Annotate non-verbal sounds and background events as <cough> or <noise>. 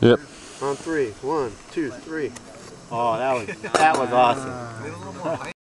Yep. On three. One, two, three. Oh, that was that was awesome. <laughs>